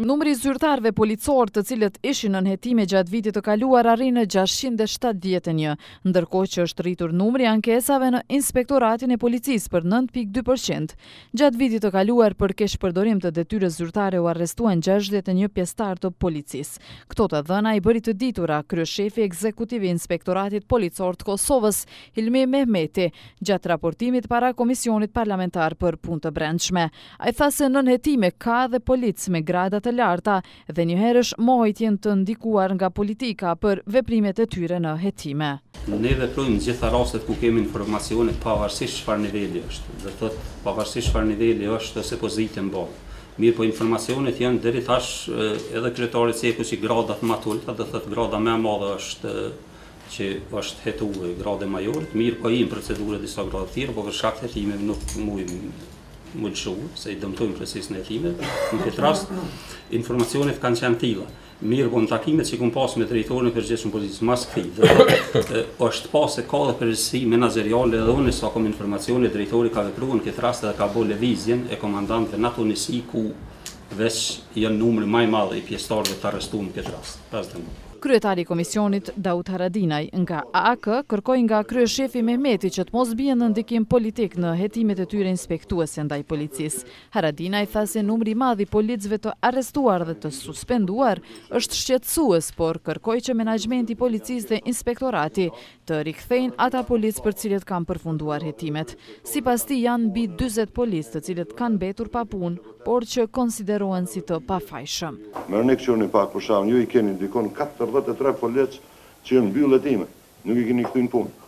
Numri i zyrtarëve policorë të cilët ishin nën hetime gjatë vitit të kaluar arriti në 671, ndërkohë që është rritur numri i ankesave në inspektoratin e policisë për 9.2%. Gjatë vitit të kaluar për keqpërdorim të detyrës zyrtare u arrestuan 61 pjesëtarë të policisë. Këto të dhëna i bëri të ditura, kryeshefi ekzekutiv i inspektoratit policor të Kosovës, Hilmi Mehmeti, gjatë raportimit para Komisionit Parlamentar për Punë të Brendshme. Ai tha se nën hetime ka edhe policë me grada të larta dhe njëherësh mohoi të jenë të ndikuar nga politika për veprimet e tyre në hetime. Ne veprojmë në të gjitha rastet ku kemi informacionet pavarësisht çfarë niveli është. Do thotë pavarësisht çfarë niveli është ose pozitë e mban. Mirëpo informacionet janë deri tash edhe kryetari e ceku që gradat ma të ulëta, do thotë grada më e madhe është që është hetuar grada e majorit, mirëpo janë në procedurë disa grada tjera, po për shkak të hetimeve nuk mujmë me lëshu, se i dëmtojmë procesin e hetimit, në këtë rast informacionet kanë qenë të tilla. Mirëpo në takimet që kom pas me drejtorin e përgjithshëm të policisë mas këtij, veç pasi se ka dhe përgjegjësi menaxheriale dhe unë sa kom informacione drejtori ka vepruar në këtë rast dhe ka bërë lëvizjen e komandantëve në ato njësi ku Veç janë numri ma i madh i pjesëtarëve të arrestun në këtë rast, pas dëmit. Kryetari i Komisionit, Daut Haradinaj, nga AAK kërkoi nga kryeshefi Mehmeti që të mos bien në ndikim politik në hetimet e tyre inspektuese ndaj policisë. Haradinaj tha se numri i madh i policëve të arrestuar dhe të suspenduar është shqetësues, por kërkoi që menaxhmenti i policisë dhe inspektorati të rikthejnë ata policë për të cilët kanë përfunduar hetimet. Sipas tij janë mbi dyzet policë të cilët kanë mbetur pa punë, por që konsiderohen si të pafajshëm. Merrni kqyrni pak për shembull ju i keni dikun katërdhjetë e tre policë që janë mbyll hetime nuk i keni kthy në punë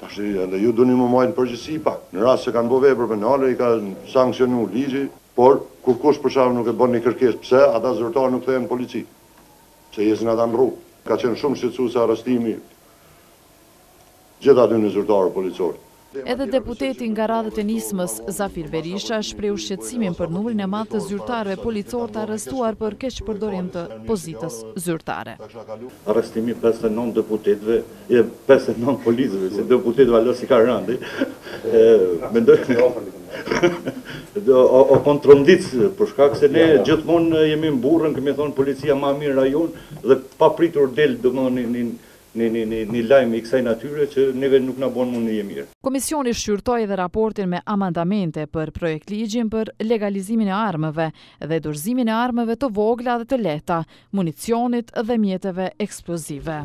tash edhe ju doni me majt përgjegjësi pak në rast se kan bo vepër penale i ka sanksionu ligji por kurkush për shembull nuk e bon ni kërkesë pse ata zyrtarë nuk kthehen në polici Se jesin ata në rrugë. Ka qenë shumë shqetësuese arrestimi i gjithë atyne zyrtarëve policorë. Edhe deputeti nga radhët e Nismës, Zafir Berisha, shprehu shqetësimin për numrin e madh të zyrtarëve policorë të arrestuar për keqpërdorim të pozitës zyrtare. Arrestimi i pesëdhjetë e nëntë deputetëve e pesëdhjetë e nëntë policëve, se deputetëve valla s'i ka rëndi, mendoj... O konë tronditës, për shkak se ne gjithmonë jemi mburrë, kemi thonë policia ma e mirë n'rajon, dhe papritur del domethënë një lajm i kësaj natyre që neve nuk na bon me u ndje mirë. Komisioni shqyrtoi edhe raportin me amandamente për Projektligjin për legalizimin e armëve dhe dorëzimin e armëve të vogla dhe të lehta, municionit dhe mjeteve eksplozive.